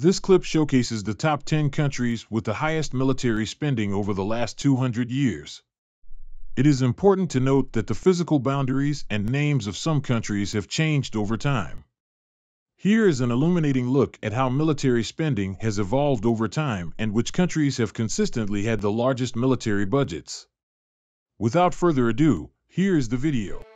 This clip showcases the top 10 countries with the highest military spending over the last 200 years. It is important to note that the physical boundaries and names of some countries have changed over time. Here is an illuminating look at how military spending has evolved over time and which countries have consistently had the largest military budgets. Without further ado, here is the video.